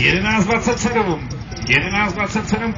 11.27. 11.27